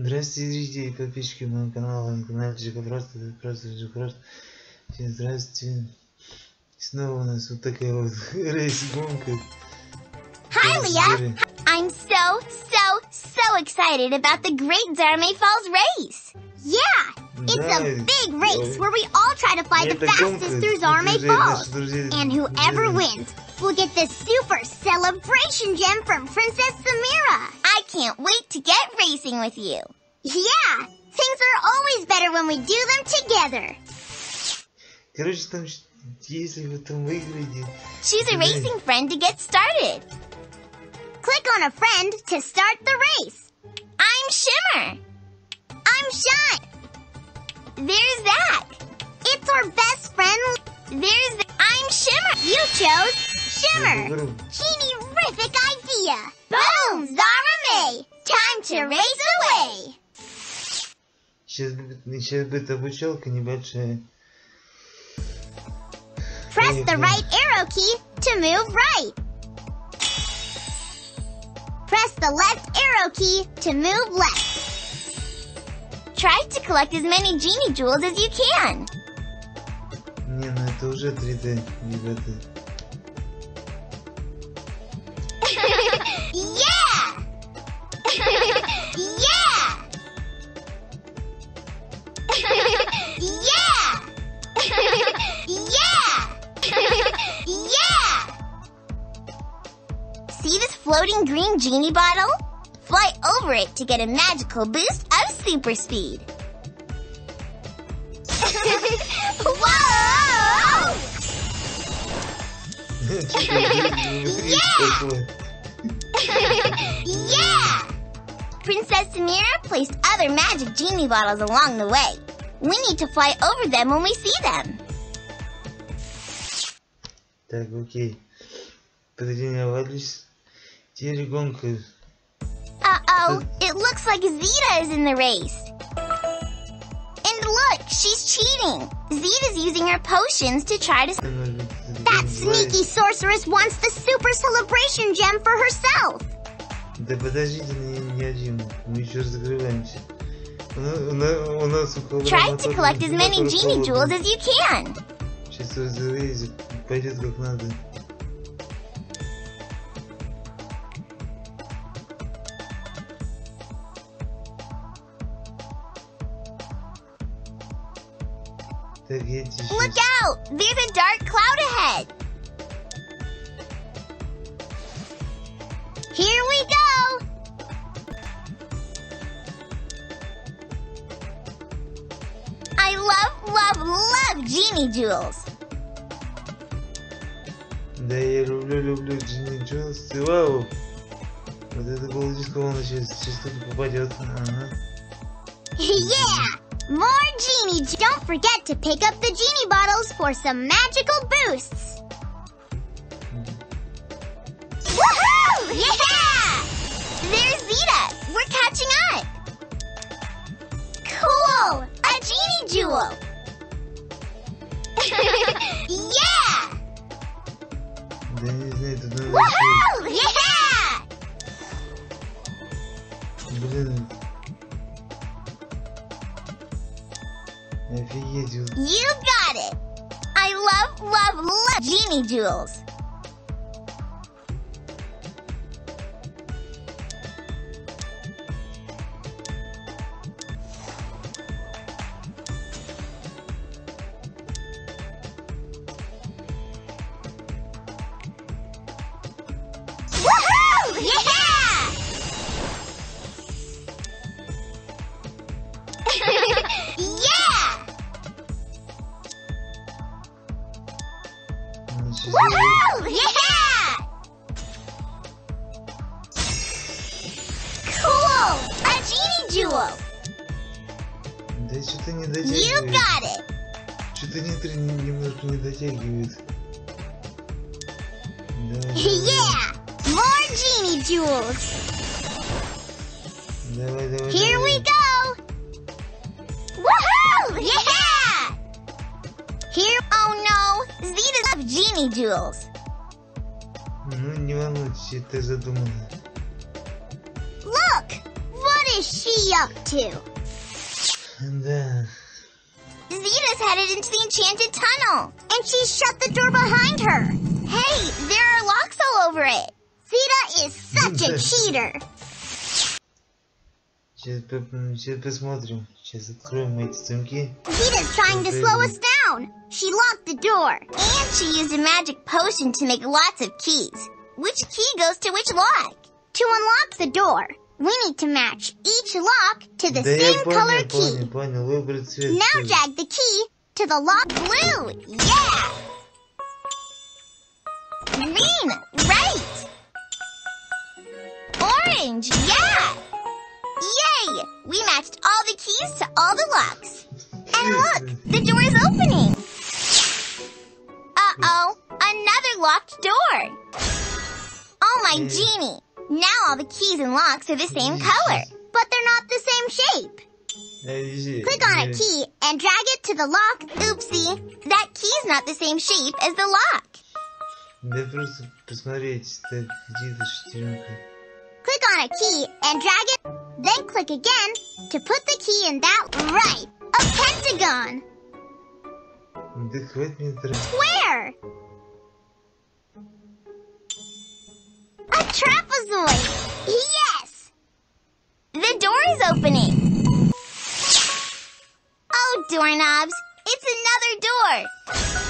Здравствуйте, зрители и подписчики моего канала, на канале это просто Всем здравствуйте. Снова у нас вот такая вот рейс-гонка. Hi, Leah! I'm so, so, so excited about the Great Zahramay Falls race! Yeah! It's a big race where we all try to fly the fastest through Zahramay Falls. And whoever wins will get the super celebration gem from Princess Samira can't wait to get racing with you. Yeah, things are always better when we do them together. She's. Choose a racing friend to get started. Click on a friend to start the race. I'm Shimmer. I'm Shine. There's Zac. It's our best friend. There's. The I'm Shimmer. You chose Shimmer. Genie Rific Boom! Zahramay! Time to raise away! Press the right arrow key to move right. Press the left arrow key to move left. Try to collect as many genie jewels as you can. Не, ну это уже 3D, ребята. green genie bottle? Fly over it to get a magical boost of super speed. Whoa! Yeah! Princess Samira placed other magic genie bottles along the way. We need to fly over them when we see them. Так, окей. Потренировались. Теперь гонка. Uh-oh, it looks like Zeta is in the race. And look, she's cheating. Zeta's using her potions to try to... That sneaky sorceress wants the super celebration gem for herself. Да подождите, не, не один. Мы еще разогреваемся. У нас, у нас, у нас у кого Try to collect as many genie jewels as you can. Сейчас разогреется, пойдет как надо. Look сейчас. out! There's a dark cloud ahead. Here we go! I love, love, love genie jewels. Да, я люблю, люблю Джинни Джонс. И Вау! Вот это было рискованно сейчас. Сейчас кто-то попадет. Ага. yeah! More Genie! Don't forget to pick up the Genie bottles for some magical boosts! Woohoo! Yeah! There's Zeta! We're catching up! Cool! A Genie Jewel! yeah! Woohoo! Yeah! You got it! I love, love, love genie jewels. jewels! Давай, давай, Here давай. we go! Woohoo! Yeah! Here, oh no! Zeta's of genie jewels. Ну, не волнуйтесь, это задумано. Look! What is she up to? Да. Zeta's headed into the enchanted tunnel, and she's shut the door behind her. Hey, there are locks all over it. Zeta is such a cheater. Сейчас, по- сейчас посмотрим. Сейчас откроем эти замки. Zeta's trying to slow us down. She locked the door. And she used a magic potion to make lots of keys. Which key goes to which lock? To unlock the door, we need to match each lock to the да я same color понял, key. понял, понял. Выбрать цвет. Now всё. drag the key to the lock blue. Yeah! Green, right! Orange, yeah! Yay! We matched all the keys to all the locks. And look, the door is opening. Uh-oh, another locked door. Oh my Hmm. genie! Now all the keys and locks are the same color, but they're not the same shape. А, вези- Click on a э, key and drag it to the lock. Oopsie, that key's not the same shape as the lock. Да просто посмотреть, так, где-то шестеренка. Click on a key and drag it, then click again to put the key in that right, a pentagon. This weight means there Square! A trapezoid! Yes! The door is opening! Oh, doorknobs! It's another door!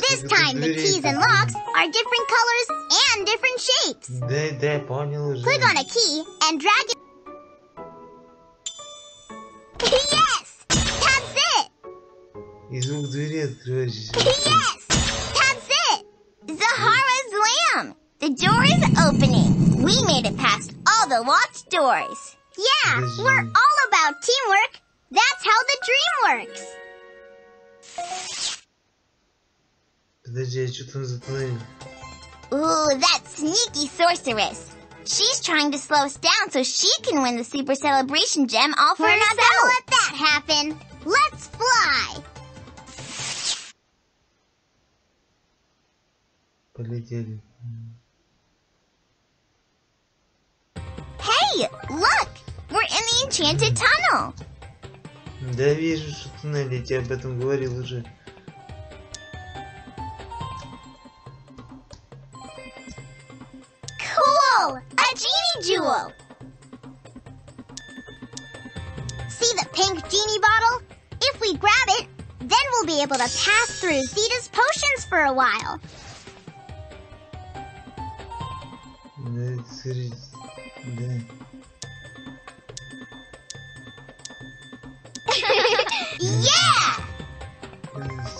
This time, the keys and locks are different colors and different shapes. Click on a key and drag it. yes! That's it! Yes! That's it! Zahara's lamb! The door is opening. We made it past all the locked doors. Yeah, we're all about teamwork. That's how the dream works. Ooh, that sneaky sorceress. She's trying to slow us down so she can win the Super Celebration Gem all for We're not herself. gonna let that happen. Let's fly. Полетели. Hey, look! We're in the enchanted tunnel. Да вижу, что туннель, я тебе об этом говорил уже. jewel! See the pink genie bottle? If we grab it, then we'll be able to pass through Zeta's potions for a while. Да, смотри, да. Yeah!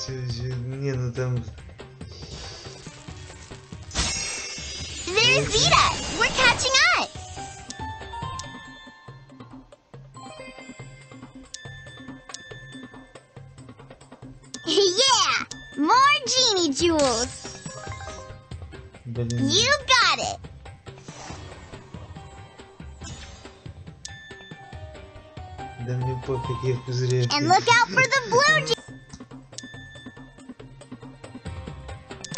Чё, чё, Не, ну там... is Vita! We're catching up! yeah! More genie jewels! You got it! And look out for the blue genie!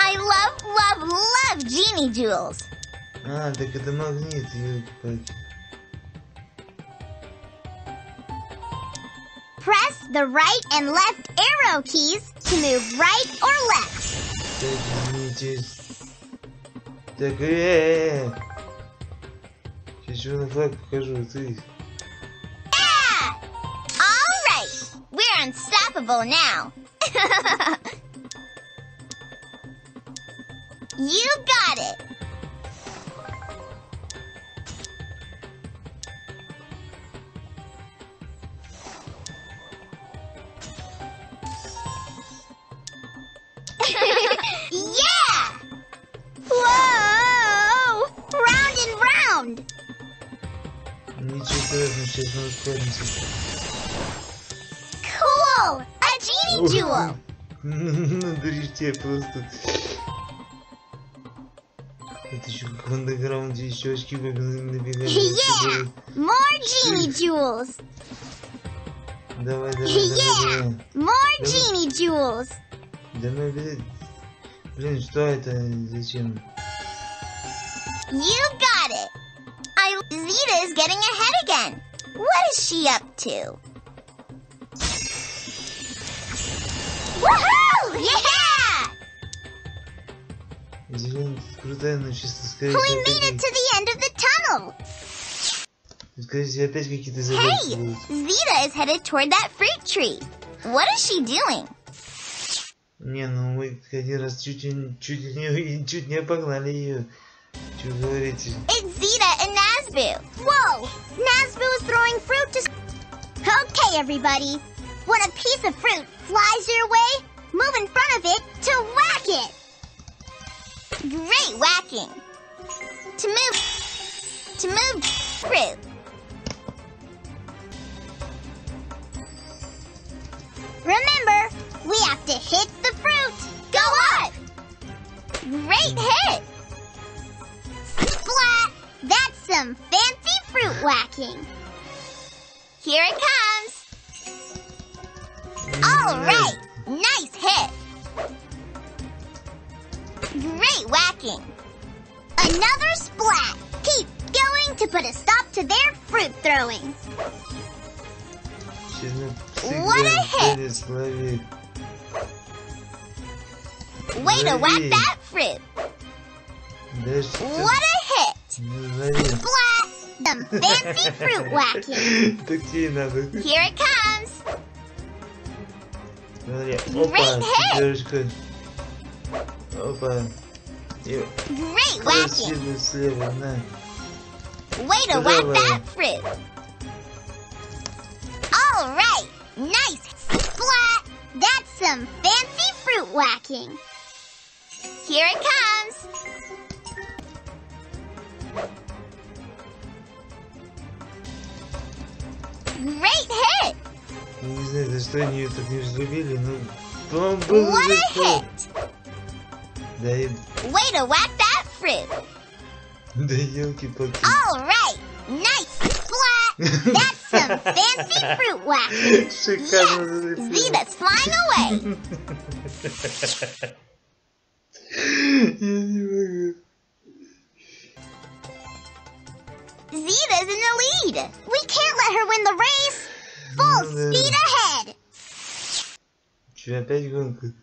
I love, love, love genie jewels! А, так это магнит, ёлки-палки. Press the right and left arrow keys to move right or left. Так, извините. Так, э, э, Сейчас что на флаг покажу, ты. Yeah! All right, we're unstoppable now. you got it. Страшного, сейчас мы ускоримся. Cool! A genie jewel! Ну, дрифте просто. Это как в андеграунде еще очки набегали. Yeah! More genie jewels. Давай, давай, Yeah! давай, давай. More genie jewels. Да мы обязательно... Блин, что это? Зачем? You got it! I Zeta is getting ahead again. What is she up to? Woohoo! Yeah! We made it to the end of the tunnel! Скажите, опять какие-то загадки Hey! Zeta is headed toward that fruit tree. What is she doing? Не, ну мы один раз чуть, чуть, не, чуть не погнали ее. Чего говорите? It's Zeta and Natalie. Nazboo. Whoa! Nazboo is throwing fruit to. Okay, everybody. When a piece of fruit flies your way, move in front of it to whack it. Great whacking. To move. To move fruit. Remember, we have to hit the fruit. Go up. Great hit. Splat! That's some fancy fruit whacking. Here it comes. All right, nice hit. Great whacking. Another splat. Keep going to put a stop to their fruit throwing. What a hit! Way to whack that fruit. What a Splat! The fancy fruit whacking. Here it comes. Great hit. Great whacking. Way to whack that fruit. All right. Nice. Splat. That's some fancy fruit whacking. Here it comes. Great hit. Я не знаю, за что они ее так не взлюбили, но... По-моему, было What за a что. hit. Да, и... Way to whack that fruit. Да елки-палки. All right. Nice. Splat! That's some fancy fruit whacking. Шикарно залепил. Zeta's flying away. Я не могу. Zeta's in the lead. We can't let her win the race. Full Ну да. speed ahead. Че, опять гонка?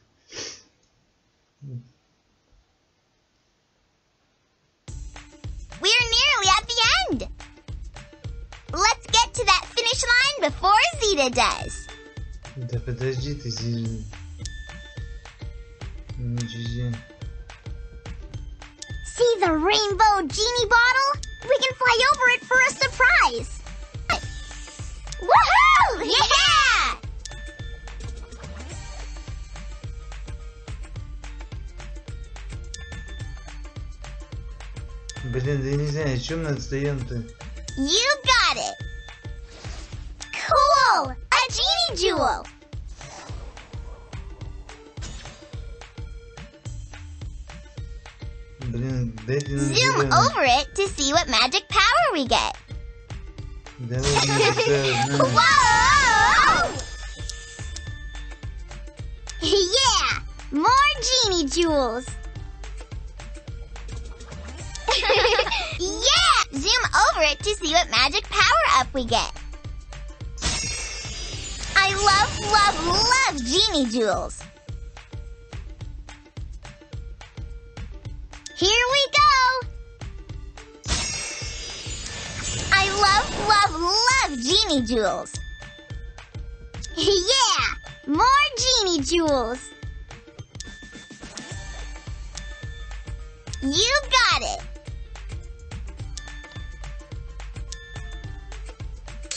We're nearly at the end. Let's get to that finish line before Zeta does. Да подожди ты, Зижа. Ничего. See the rainbow genie bottle? We can fly over it for a surprise. Woohoo! Yeah! Блин, да я не знаю, о чем мы отстаем-то? You got it. Cool! A genie jewel. Zoom over it to see what magic power we get. Whoa! yeah! More genie jewels! yeah! Zoom over it to see what magic power up we get. I love, love, love genie jewels. Love, genie jewels. yeah! More genie jewels. You got it.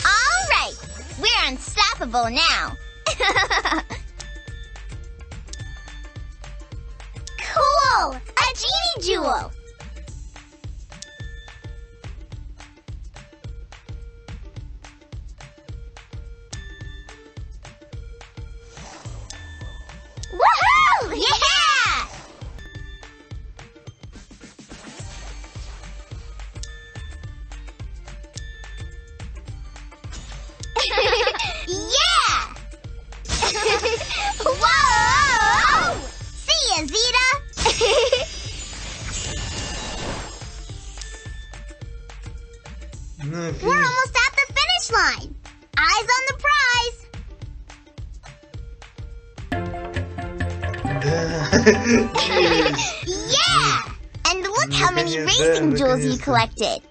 All right, we're unstoppable now. cool, a genie jewel. Jeez. yeah! And look how many racing jewels you collected.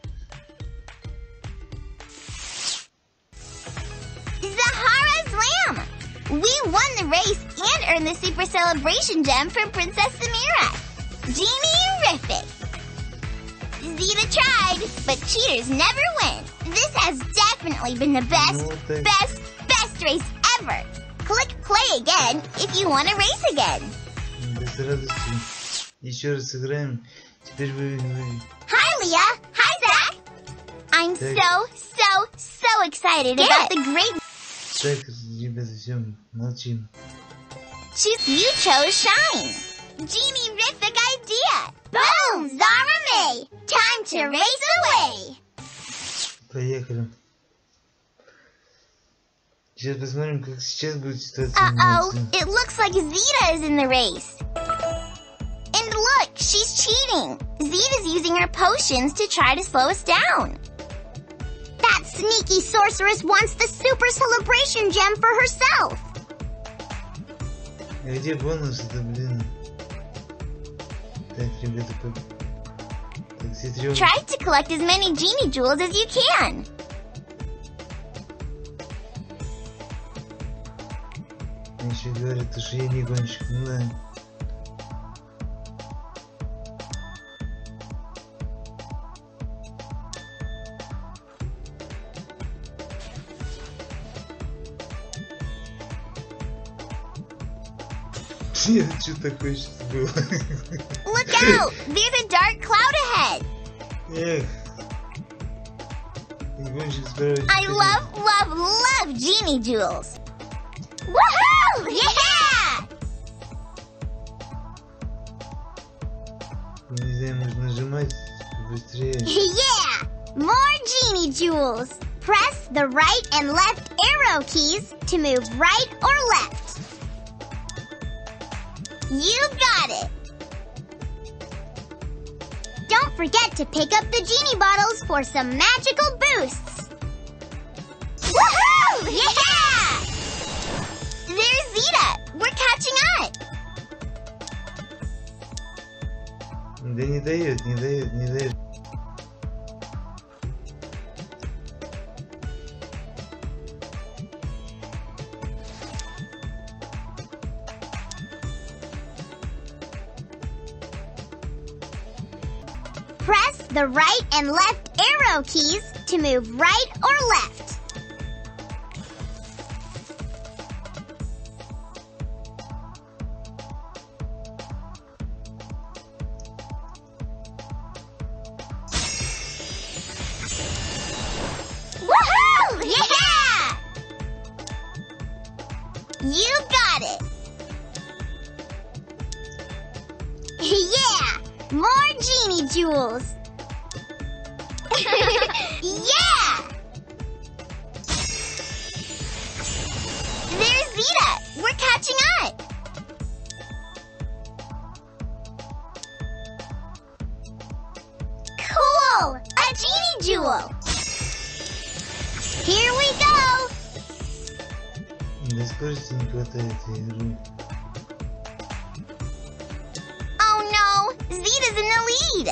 Zahara's Lamb! We won the race and earned the Super Celebration Gem from Princess Samira. Genie-rific! Zeta tried, but cheaters never win. This has definitely been the best, best, best race ever. Click play again if you want to race again с радостью еще раз сыграем. Теперь вы... Hi, Leah! Hi, Zac! I'm так. so, so, so excited Get about it. the great... Так, ребята, все, молчим. You chose shine. Genie-rific idea. Boom, Zahramay! Time to race away. Поехали. Сейчас посмотрим, как сейчас будет ситуация. Uh-oh, it looks like Zeta is in the race And look, she's cheating. Zeta's using her potions to try to slow us down. That sneaky sorceress wants the super celebration gem for herself. А где бонусы-то, блин? Так, ребята, как... Так, все трем... Try to collect as many genie jewels as you can. Еще говорят, то, что я не гонщик. Ну да. fish through. Look out! There's a dark cloud ahead! Yeah. I love, love, love genie jewels! Woohoo! Yeah! yeah! More genie jewels! Press the right and left arrow keys to move right or left. You got it. Don't forget to pick up the genie bottles for some magical boosts. Woohoo! Yeah! There's Zeta. We're catching up. Да не дает, не дает, не дает. Press the right and left arrow keys to move right or left. nothing good idea. Oh no! Zeta's in the lead!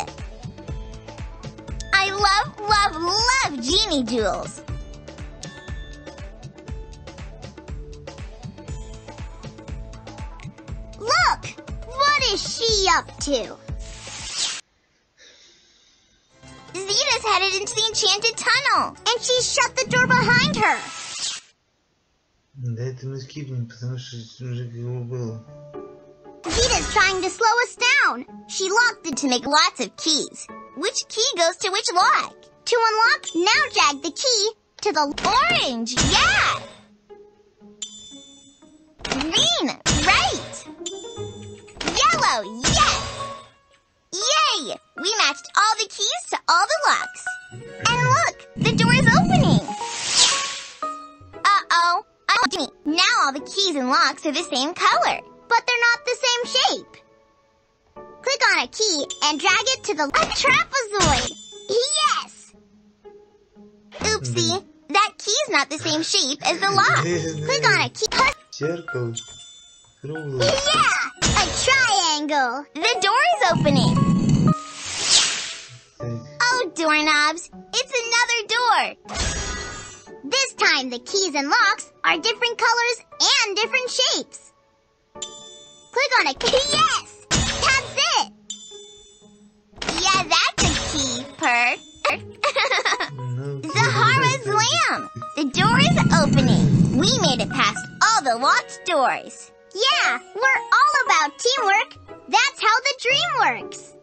I love, love, love genie jewels! Look! What is she up to? Zeta's headed into the enchanted tunnel, and she shut the door behind her! Да это мы скипнем, потому что уже его было. Zeta's trying to slow us down. She locked it to make lots of keys. Which key goes to which lock? To unlock, now drag the key to the Orange, yeah! Green, right! Yellow, yes! Yay! We matched all the keys to all the locks. And look, the and locks are the same color, but they're not the same shape. Click on a key and drag it to the a trapezoid. Yes! Oopsie, that key's not the same shape as the lock. Click on a key. Circle. Yeah! A triangle! The door is opening! Oh, doorknobs! It's another door! This time the keys and locks are different colors and different shapes. Click on a key. Yes! That's it! Yeah, that's a key, Purr. Zahara's lamp. The door is opening. We made it past all the locked doors. Yeah, we're all about teamwork. That's how the dream works.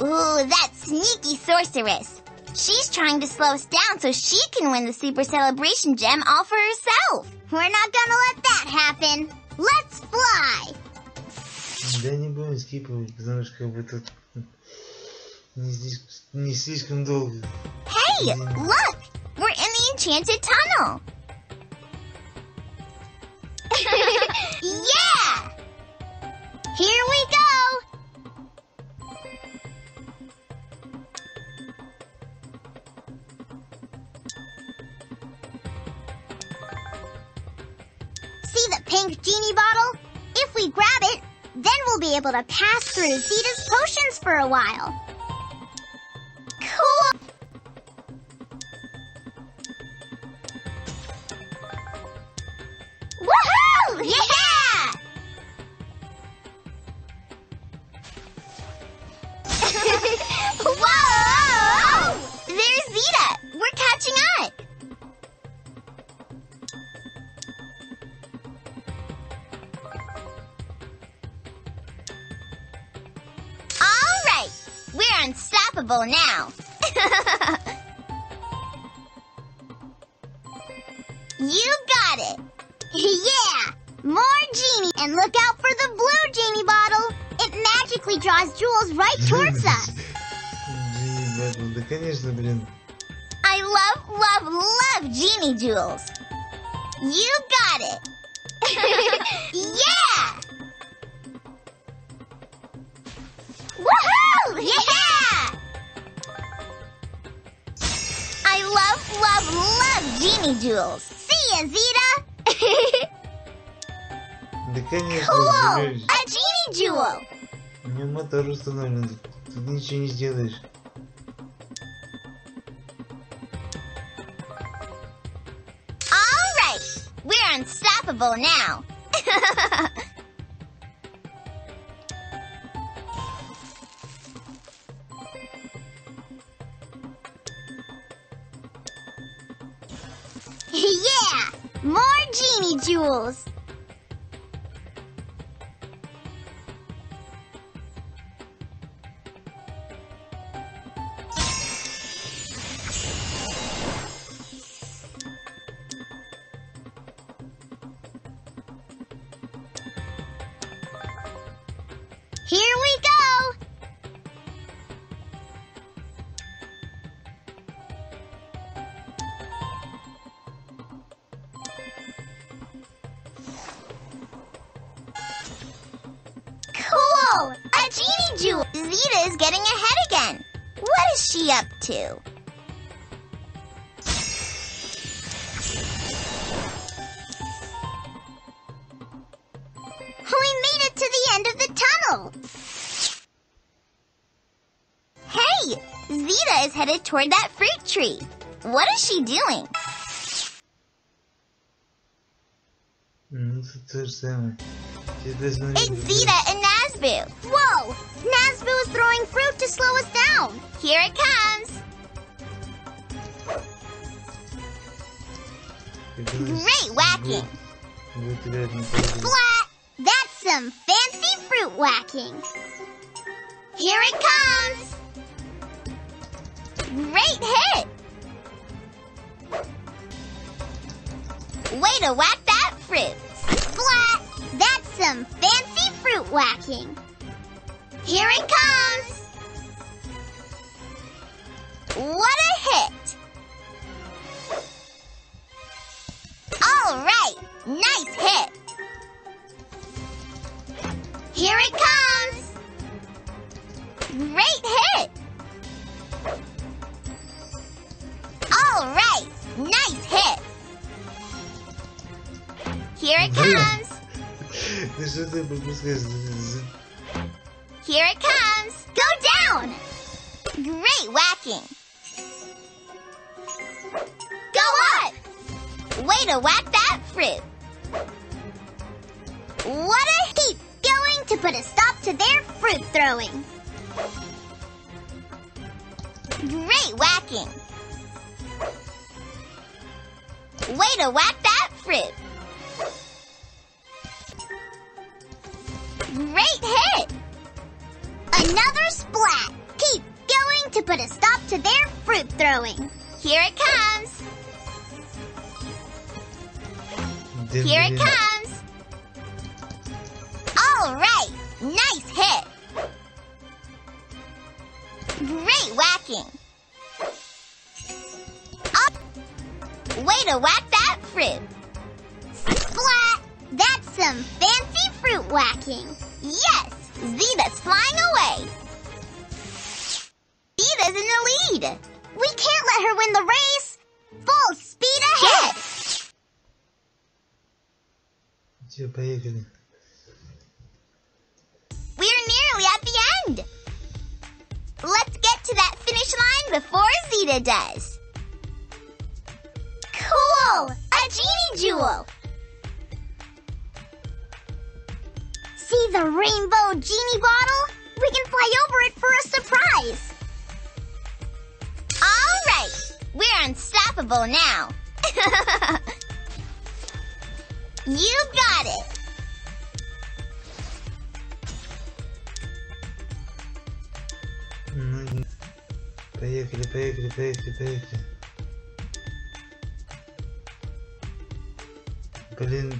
Ooh, that sneaky sorceress. She's trying to slow us down so she can win the Super Celebration Gem all for herself. We're not gonna let that happen. Let's fly! Да не будем скипывать, потому что как бы тут не, слишком- не слишком долго. Hey, look! We're in the enchanted tunnel. Yeah! Here we go! Pink genie bottle? If we grab it, then we'll be able to pass through Zeta's potions for a while. Genie Jewels. See ya, Zeta! Да конечно, Cool! Джерри. A Genie Jewel. У меня мотор установлен. Тут, тут ничего не сделаешь. All right. We're unstoppable now. jewels! Oh, a genie jewel! Zeta is getting ahead again. What is she up to? We made it to the end of the tunnel! Hey! Zeta is headed toward that fruit tree. What is she doing? It's Zeta and now Whoa! Nazboo is throwing fruit to slow us down. Here it comes. Great whacking. Flat! That's some fancy fruit whacking. Here it comes. Great hit. Way to whack that fruit. Flat! That's some fancy fruit whacking! Here it comes. What a hit. All right. Nice hit. Here it comes. Great hit. All right, nice hit. Here it comes. Here it comes. Go down. Great whacking. Go up. Way to whack that fruit. What a heap going to put a stop to their fruit throwing. Great whacking. Way to whack that fruit. Great hit. Another splat. Keep going to put a stop to their fruit throwing. Here it comes. Here it comes. All right, nice hit. Great whacking. Up. Way to whack that fruit. Splat. That's some fancy fruit whacking. Yes! Zeta's flying away! Zeta's in the lead! We can't let her win the race! Full speed ahead! Yes. We're nearly at the end! Let's get to that finish line before Zeta does! Cool! A genie jewel! See the rainbow genie bottle? We can fly over it for a surprise. All right, we're unstoppable now. you got it. Ну, Поехали, поехали, поехали, поехали. Блин,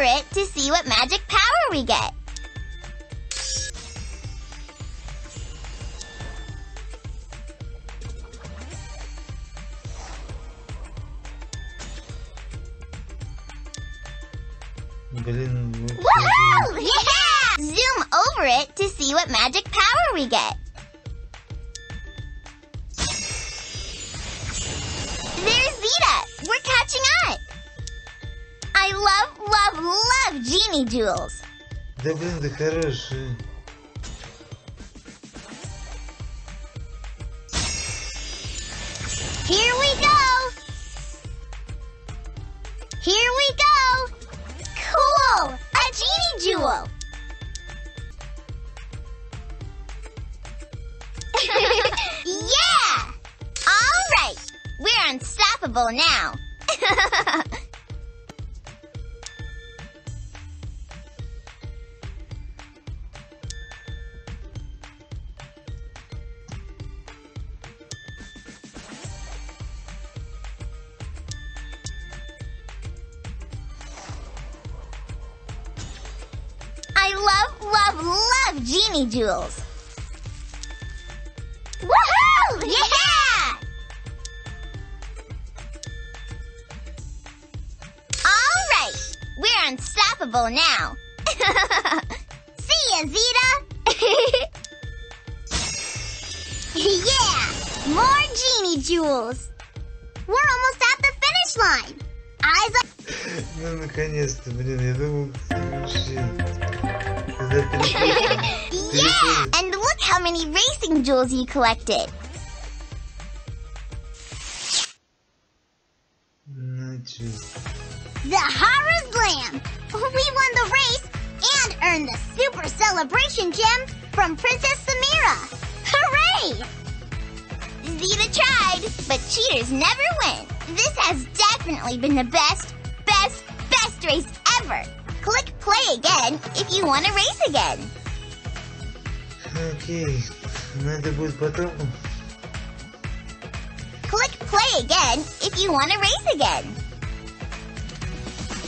over it to see what magic power we get. Woohoo! Yeah! Zoom over it to see what magic power we get. There's Zeta. We're catching up! I love, love, love genie jewels. Да блин, да хороший. Here we go. Here we go. Cool! A genie jewel! yeah! All right, we're unstoppable now. love genie jewels. Woohoo! Yeah! All right, we're unstoppable now. See ya, Zeta. yeah, more genie jewels. We're almost at the finish line. Eyes up. Ну, наконец-то, блин, я думал, вообще... Yeah! And look how many racing jewels you collected! Mm, Zahara's Lamb! We won the race and earned the Super Celebration Gem from Princess Samira! Hooray! Zeta tried, but cheaters never win! This has definitely been the best, best, best race ever! Click play again if you want to race again. Окей, ну это будет потом. Click play again if you want to race again.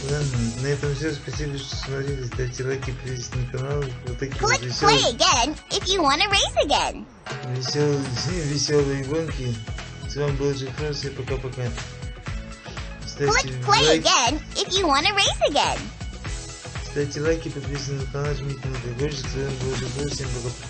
Ладно, на этом все. Спасибо, что смотрели. Ставьте лайки, подписывайтесь на канал. Вот такие вот Click play веселые, again if you want to race again. веселые, веселые гонки. С вами был Джек Фрос и пока-пока. Ставьте Click play лайки. again if you want to race again. Ставьте лайки, подписывайтесь на канал, жмите на колокольчик. С вами был Жигуль. Всем пока.